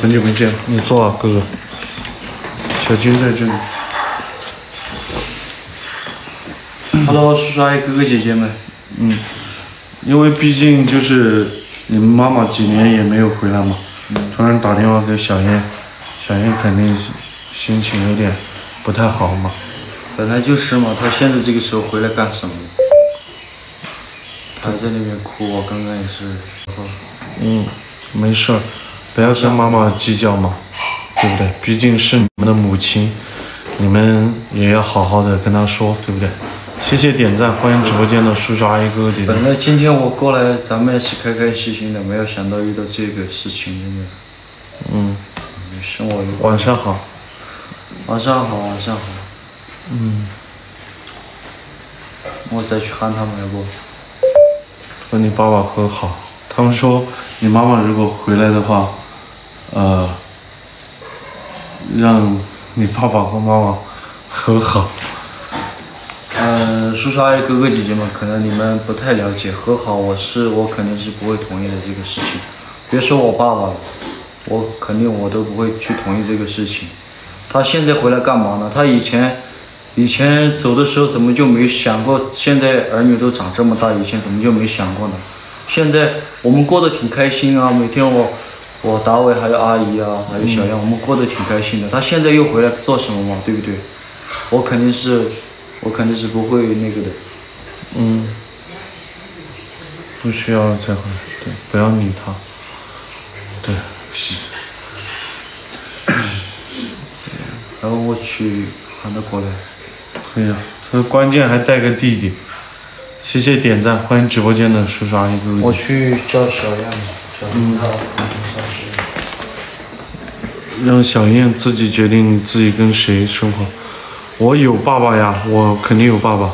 很久没见，你坐啊，哥哥。小军在这里。Hello，叔叔阿姨、哥哥姐姐们，嗯因为毕竟就是你们妈妈几年也没有回来嘛，突然打电话给小燕，小燕肯定是心情有点不太好嘛。本来就是嘛，她现在这个时候回来干什么？还在那边哭，我刚刚也是。嗯，没事儿，不要跟妈妈计较嘛，对不对？毕竟是你们的母亲，你们也要好好的跟她说，对不对？谢谢点赞，欢迎直播间的叔叔阿姨哥哥姐姐。本来今天我过来，咱们是开开心心的，没有想到遇到这个事情，真的。嗯，没事，我晚上好。晚上好，晚上好。嗯，我再去喊他们，要不？和你爸爸和好。他们说你妈妈如果回来的话，呃，让你爸爸和妈妈和好。嗯，叔叔阿姨、哥哥姐姐们，可能你们不太了解，和好我是我肯定是不会同意的这个事情。别说我爸爸了，我肯定我都不会去同意这个事情。他现在回来干嘛呢？他以前以前走的时候怎么就没想过？现在儿女都长这么大，以前怎么就没想过呢？现在我们过得挺开心啊，每天我我达伟还有阿姨啊，还有小杨，我们过得挺开心的。他现在又回来做什么嘛？对不对？我肯定是，我肯定是不会那个的。嗯，不需要再回来，对，不要理他。对，是，然后我去喊他过来。可以啊。他关键还带个弟弟。谢谢点赞，欢迎直播间的叔叔阿姨哥哥我。去叫小燕，小样他让小燕自己决定自己跟谁生活。我有爸爸呀，我肯定有爸爸。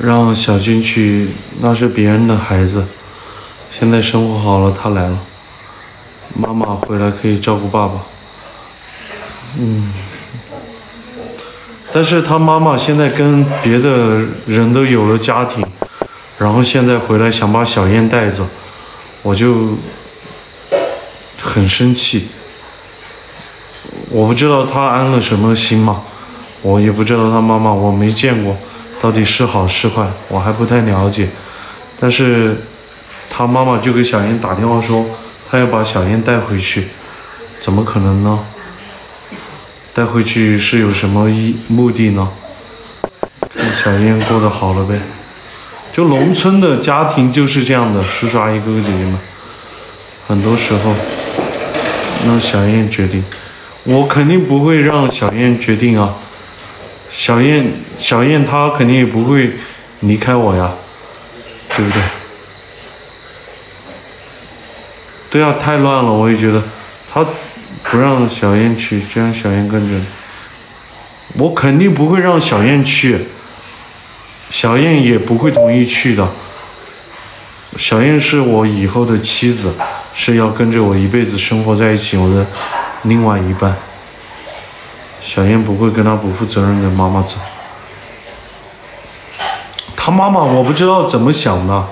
让小军去，那是别人的孩子。现在生活好了，他来了，妈妈回来可以照顾爸爸。嗯，但是他妈妈现在跟别的人都有了家庭，然后现在回来想把小燕带走，我就很生气。我不知道他安了什么心嘛，我也不知道他妈妈，我没见过，到底是好是坏，我还不太了解。但是他妈妈就给小燕打电话说，他要把小燕带回去，怎么可能呢？带回去是有什么意目的呢？看小燕过得好了呗。就农村的家庭就是这样的，叔叔阿姨、哥哥姐姐们，很多时候让小燕决定。我肯定不会让小燕决定啊。小燕，小燕她肯定也不会离开我呀，对不对？对啊，太乱了，我也觉得，他不让小燕去，就让小燕跟着。我肯定不会让小燕去，小燕也不会同意去的。小燕是我以后的妻子，是要跟着我一辈子生活在一起，我的另外一半。小燕不会跟她不负责任的妈妈走。她妈妈我不知道怎么想的，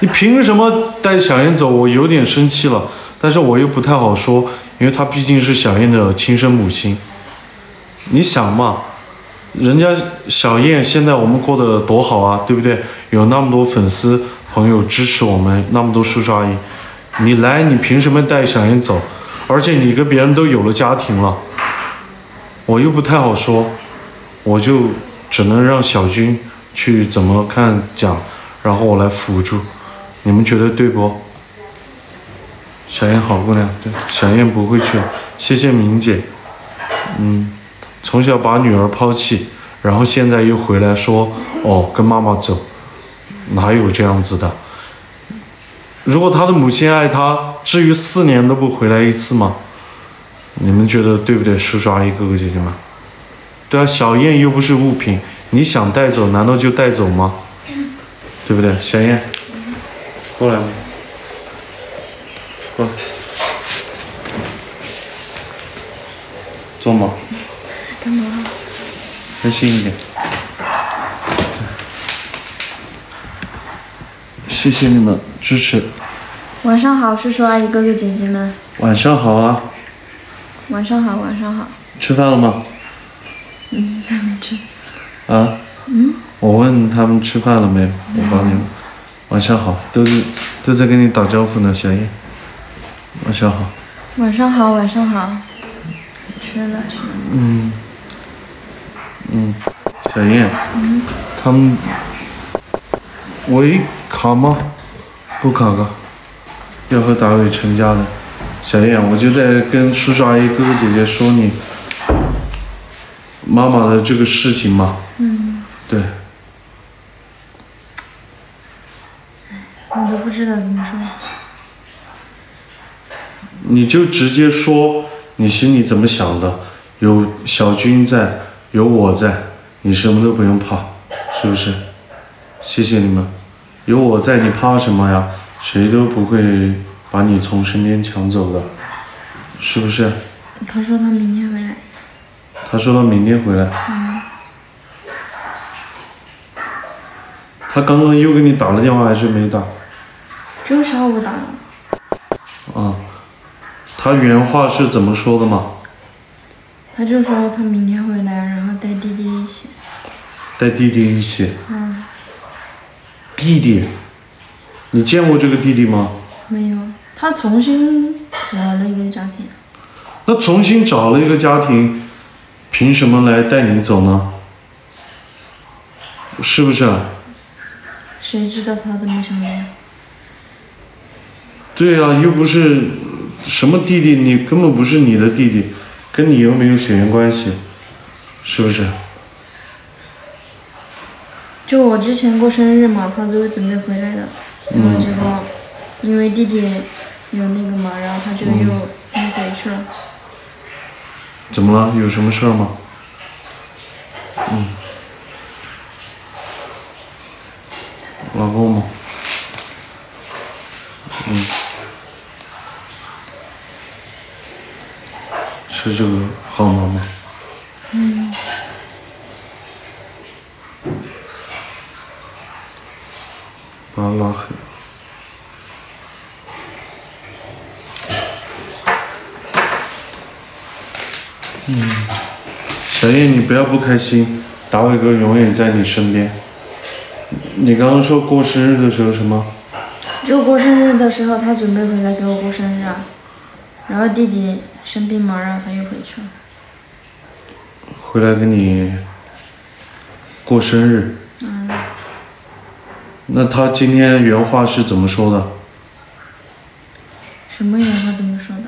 你凭什么带小燕走？我有点生气了，但是我又不太好说，因为她毕竟是小燕的亲生母亲。你想嘛，人家小燕现在我们过得多好啊，对不对？有那么多粉丝朋友支持我们，那么多叔叔阿姨，你来，你凭什么带小燕走？而且你跟别人都有了家庭了，我又不太好说，我就只能让小军去怎么看讲，然后我来辅助，你们觉得对不？小燕好姑娘，对，小燕不会去，谢谢明姐，嗯。从小把女儿抛弃，然后现在又回来说哦跟妈妈走，哪有这样子的？如果他的母亲爱他，至于四年都不回来一次吗？你们觉得对不对，叔叔阿姨哥哥姐姐们？对啊，小燕又不是物品，你想带走难道就带走吗？对不对，小燕，过来嘛，过来，坐嘛。干嘛？开心一点。谢谢你们支持。晚上好，叔叔阿姨、哥哥姐姐们。晚上好啊，晚上好，晚上好。吃饭了吗？嗯，他们吃。啊？嗯，我问他们吃饭了没有？我帮你们。晚上好，都是都在跟你打招呼呢，小叶。晚上好。晚上好，晚上好。吃了吃了。嗯。嗯，小叶。嗯。他们。喂，卡吗？不卡个。要和达伟成家的。小燕，我就在跟叔叔阿姨、哥哥姐姐说你妈妈的这个事情嘛。嗯。对。你都不知道怎么说。你就直接说你心里怎么想的，有小军在，有我在，你什么都不用怕，是不是？谢谢你们，有我在，你怕什么呀？谁都不会把你从身边抢走的，是不是？他说他明天回来。他说他明天回来。嗯。他刚刚又给你打了电话还是没打？就下午打了。啊，他原话是怎么说的吗？他就说他明天回来，然后带弟弟一起。带弟弟一起。嗯。弟弟，你见过这个弟弟吗？没有，他重新找了一个家庭。那重新找了一个家庭，凭什么来带你走呢？是不是？谁知道他怎么想的？对呀，又不是什么弟弟，你根本不是你的弟弟，跟你又没有血缘关系，是不是？就我之前过生日嘛，他都准备回来的，然后结果因为弟弟有那个嘛，然后他就又又回去了。怎么了？有什么事儿吗？嗯。老公吗？嗯。是这个号码吗？嗯。把他拉黑。嗯，小叶，你不要不开心，达伟哥永远在你身边。你刚刚说过生日的时候什么？就过生日的时候，他准备回来给我过生日啊，然后弟弟生病嘛，然后他又回去了。回来给你过生日。嗯。那他今天原话是怎么说的？什么原话怎么说的？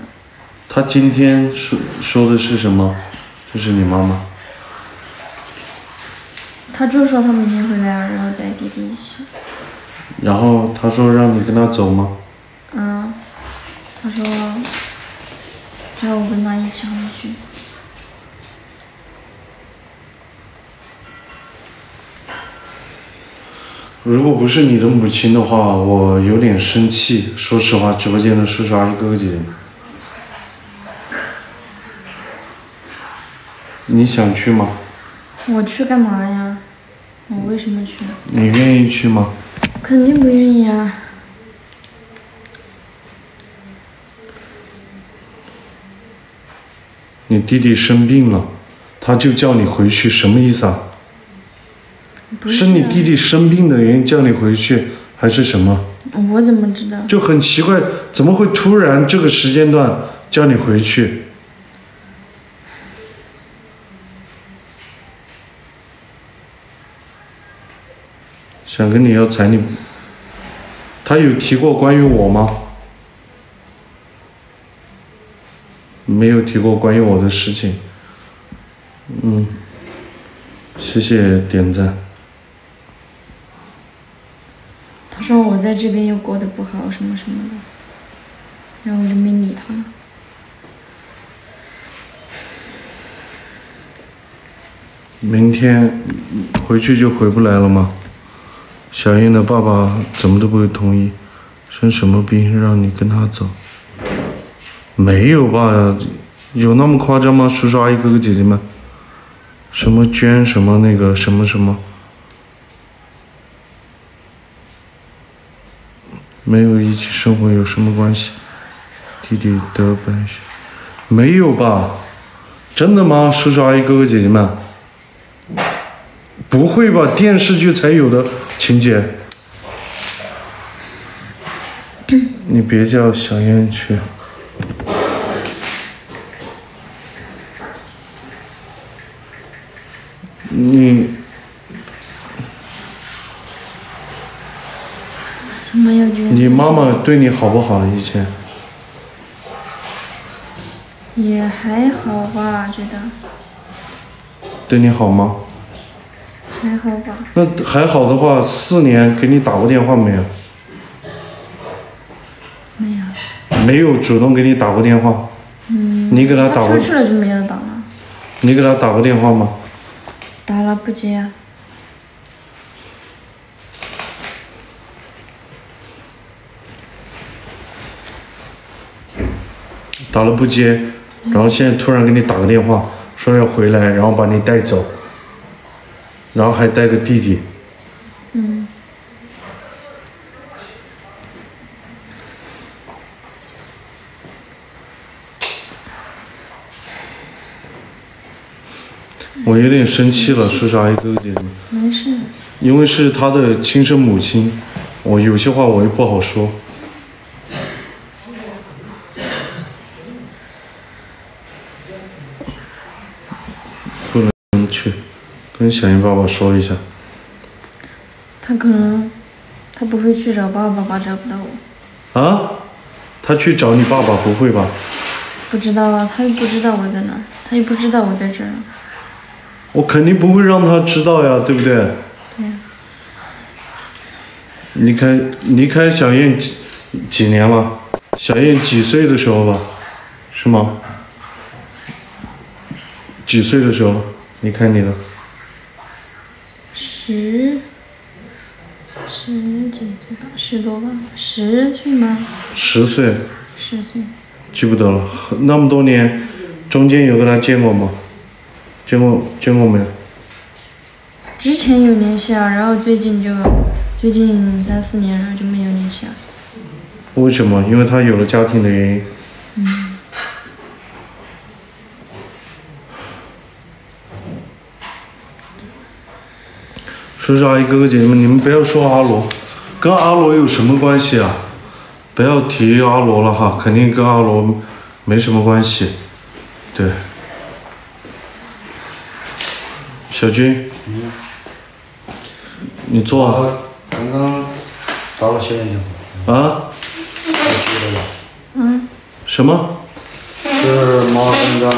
他今天说说的是什么？就是你妈妈。他就说他明天回来，然后带弟弟一起。然后他说让你跟他走吗？嗯，他说叫我跟他一起回去。如果不是你的母亲的话，我有点生气。说实话，直播间的叔叔阿姨、哥哥姐姐们，你想去吗？我去干嘛呀？我为什么去？你愿意去吗？肯定不愿意啊！你弟弟生病了，他就叫你回去，什么意思啊？是你弟弟生病的原因叫你回去，还是什么？我怎么知道？就很奇怪，怎么会突然这个时间段叫你回去？想跟你要彩礼，他有提过关于我吗？没有提过关于我的事情。嗯，谢谢点赞。他说我在这边又过得不好，什么什么的，然后我就没理他了。明天回去就回不来了吗？小英的爸爸怎么都不会同意，生什么病让你跟他走？没有吧？有那么夸张吗？叔叔阿姨哥哥姐姐们，什么捐什么那个什么什么，没有一起生活有什么关系？弟弟得白血，没有吧？真的吗？叔叔阿姨哥哥姐姐们，不会吧？电视剧才有的情节。你别叫小燕去。你什么有觉得？你妈妈对你好不好？以前也还好吧，觉得对你好吗？还好吧。那还好的话，四年给你打过电话没有？没有。没有主动给你打过电话。嗯。你给他打过出，去了就没有打了，你给他打过电话吗？打了不接啊。打了不接，然后现在突然给你打个电话，说要回来，然后把你带走，然后还带个弟弟。嗯。我有点生气了，叔叔阿姨哥哥姐姐们，没事。因为是他的亲生母亲，我有些话我又不好说。不能去，跟小英爸爸说一下。他可能，他不会去找爸爸吧？找不到我。啊？他去找你爸爸？不会吧？不知道啊，他又不知道我在哪儿，他又不知道我在这儿。我肯定不会让他知道呀，对不对？对呀。离开离开小燕几几年了？小燕几岁的时候吧？是吗？几岁的时候离开你的？十，十几岁吧，十多吧，十岁吗？十岁，十岁。记不得了。那么多年，中间有跟他见过吗？见过见过没有？之前有联系啊，然后最近就，最近三四年了就没有联系啊。为什么？因为他有了家庭的原因。嗯叔叔阿姨哥哥姐姐们，你们不要说阿罗，跟阿罗有什么关系啊？不要提阿罗了哈，肯定跟阿罗没什么关系。对。小军，你坐啊。刚刚打了小燕电话，啊？我接到了。嗯，什么？是妈刚刚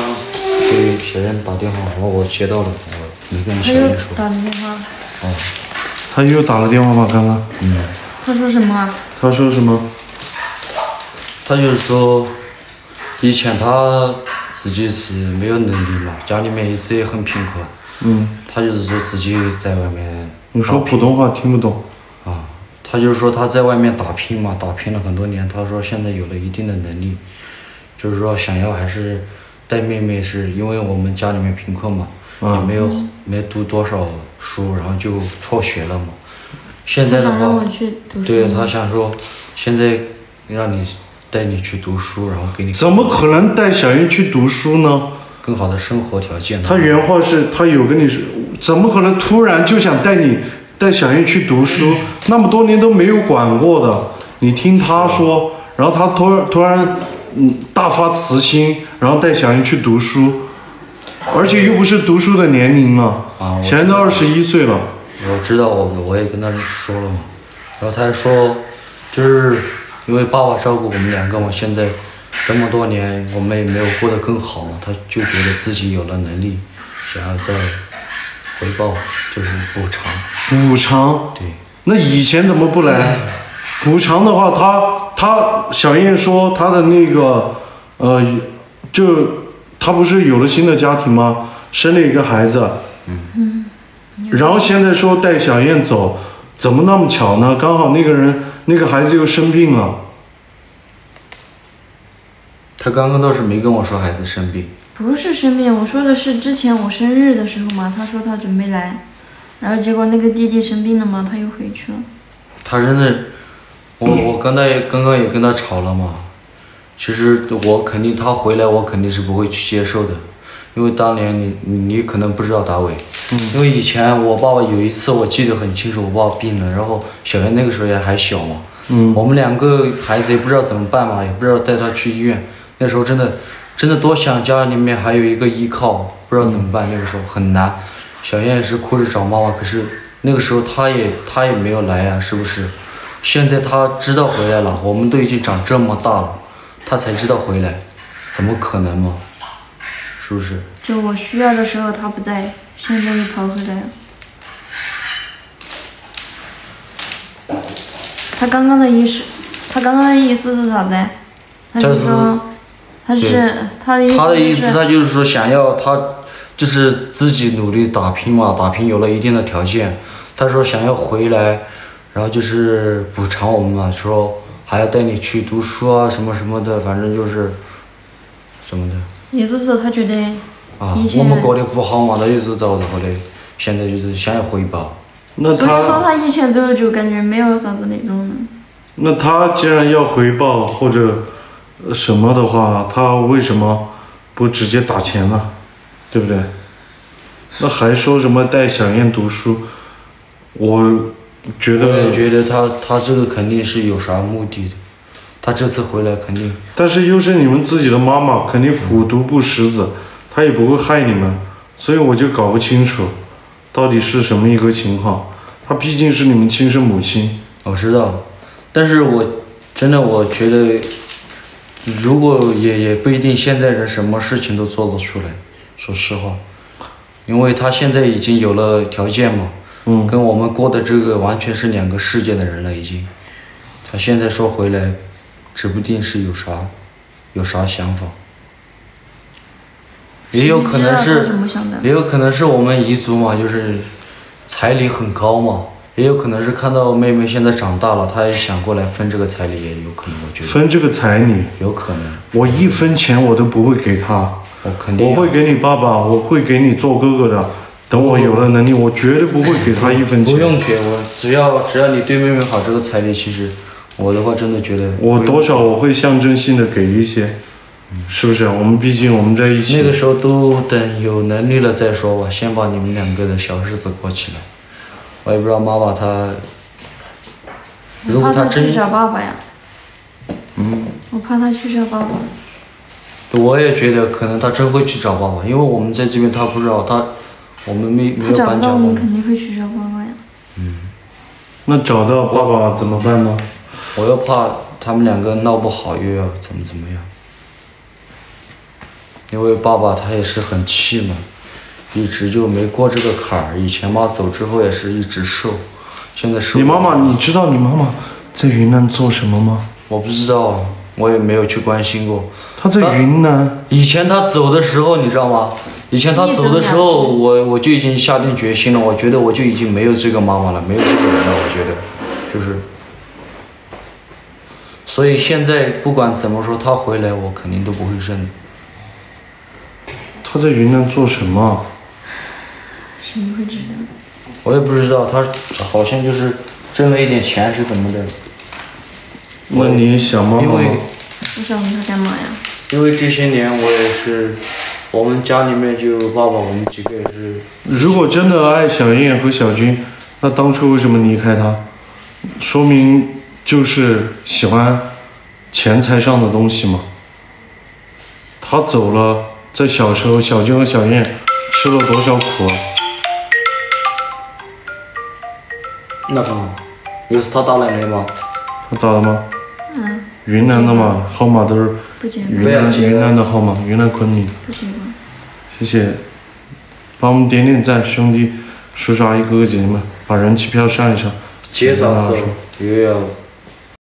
给小燕打电话，然后我接到了，我没跟小燕说。打了电话，哦他又打了电话吗？刚刚？嗯，他说什么啊？他说什么？他就是说，以前他自己是没有能力嘛，家里面一直也很贫困。嗯，他就是说自己在外面你说普通话听不懂。啊，他就是说他在外面打拼嘛，打拼了很多年。他说现在有了一定的能力，就是说想要还是带妹妹，是因为我们家里面贫困嘛，啊也没有没读多少书，然后就辍学了嘛。现在的他想我话，去读书。对他想说，现在让你带你去读书，然后给你怎么可能带小云去读书呢？更好的生活条件。他原话是，他有跟你说，怎么可能突然就想带你带小燕去读书？那么多年都没有管过的，你听他说，然后他突然突然嗯大发慈心，然后带小燕去读书，而且又不是读书的年龄了，啊小燕都二十一岁了，我知道我我也跟他说了嘛，然后他还说，就是因为爸爸照顾我们两个嘛，现在这么多年我们也没有过得更好嘛，他就觉得自己有了能力，想要再回报，就是补偿。补偿。对，那以前怎么不来？补偿的话，他他小燕说他的那个呃，就他不是有了新的家庭吗？生了一个孩子，嗯，然后现在说带小燕走，怎么那么巧呢？刚好那个人那个孩子又生病了，他刚刚倒是没跟我说孩子生病，不是生病，我说的是之前我生日的时候嘛，他说他准备来，然后结果那个弟弟生病了嘛，他又回去了。他真的，我我刚才也刚刚也跟他吵了嘛，其实我肯定他回来，我肯定是不会去接受的，因为当年你你你可能不知道达伟，因为以前我爸爸有一次我记得很清楚，我爸爸病了，然后小燕那个时候也还小嘛，我们两个孩子也不知道怎么办嘛，也不知道带他去医院，那时候真的真的多想家里面还有一个依靠，不知道怎么办，那个时候很难，小燕也是哭着找妈妈，可是那个时候她也她也没有来呀、是不是？现在她知道回来了，我们都已经长这么大了，她才知道回来，怎么可能嘛？是不是？就我需要的时候她不在，现在又跑回来了。他刚刚的意思，他刚刚的意思是啥子？他就是说，他是他的意思他的意思，就是他就是说想要他就是自己努力打拼嘛，打拼有了一定的条件。他说想要回来，然后就是补偿我们嘛，说还要带你去读书啊，什么什么的，反正就是怎么的意思是他觉得啊我们过得不好嘛，他就是找的后来，现在就是想要回报。那所以说他他以前走就感觉没有啥子那种，那他既然要回报或者呃什么的话，他为什么不直接打钱呢？对不对？那还说什么带小燕读书？我觉得我也，觉得他他这个肯定是有啥目的的，他这次回来肯定但是又是你们自己的妈妈，肯定虎毒不食子，他也不会害你们，所以我就搞不清楚，到底是什么一个情况。他毕竟是你们亲生母亲，我知道，但是我真的我觉得，如果也也不一定现在人什么事情都做得出来，说实话，因为他现在已经有了条件嘛，嗯，跟我们过的这个完全是两个世界的人了已经，他现在说回来，指不定是有啥，有啥想法，也有可能是。也有可能是我们彝族嘛，就是彩礼很高嘛，也有可能是看到妹妹现在长大了，她也想过来分这个彩礼，也有可能，我觉得分这个彩礼，有可能，我一分钱我都不会给她。我肯定要我会给你爸爸，我会给你做哥哥的。等我有了能力，我绝对不会给她一分钱。不用给我，只要只要你对妹妹好，这个彩礼其实我的话真的觉得我多少我会象征性的给一些，是不是？我们毕竟我们在一起。那个时候都等有能力了再说吧，先把你们两个的小日子过起来。我也不知道妈妈她，如果她真去找爸爸呀。嗯。我怕她去找爸爸。我也觉得可能他真会去找爸爸，因为我们在这边他不知道他，我们没没有搬家过我们。肯定会去找爸爸呀。嗯那找到爸爸怎么办呢？我又怕他们两个闹不好，又要怎么怎么样。因为爸爸他也是很气嘛，一直就没过这个坎儿。以前妈走之后也是一直瘦，现在瘦。你妈妈，你知道你妈妈在云南做什么吗？我不知道，我也没有去关心过。她在云南，以前她走的时候，你知道吗？以前她走的时候，我我就已经下定决心了，我觉得我就已经没有这个妈妈了，没有这个人了，我觉得，就是。所以现在不管怎么说，他回来我肯定都不会认。她在云南做什么？谁会知道？我也不知道，他好像就是挣了一点钱是怎么的，那你想妈妈吗因为？我想问他干嘛呀？因为这些年我也是，我们家里面就爸爸我们几个也是，如果真的爱小燕和小军，那当初为什么离开他？说明就是喜欢钱财上的东西嘛。他走了，在小时候，小军和小燕吃了多少苦啊？那个又是他打来的吗？他打了吗？嗯，云南的嘛，号码都是云，南不云南的号码，云南昆明。不接吧。谢谢，帮我们点点赞，兄弟、叔叔阿姨、哥哥姐姐们，把人气票上一上。接啥子谢谢大家？又要